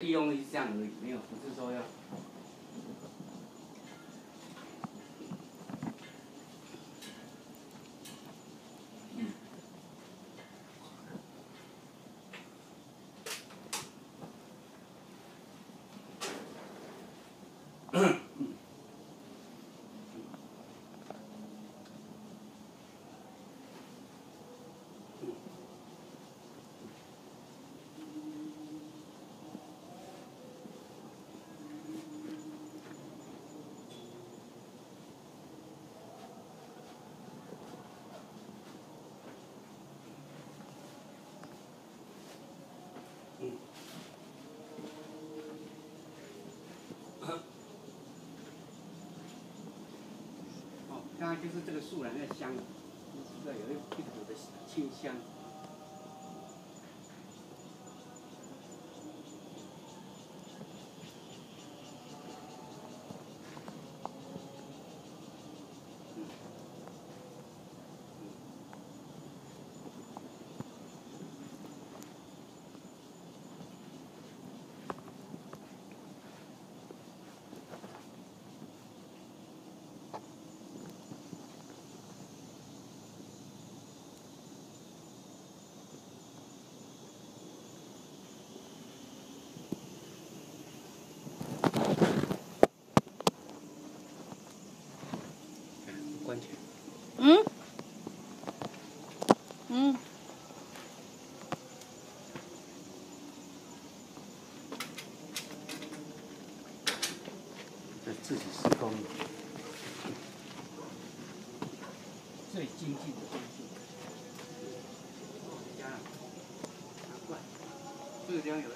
利用是这样而已，没有，不是说要。哦，刚刚就是这个树兰那个香，这有一一股的清香。嗯，嗯，这自己施工，最经济的东西。家长，难怪，这个地方有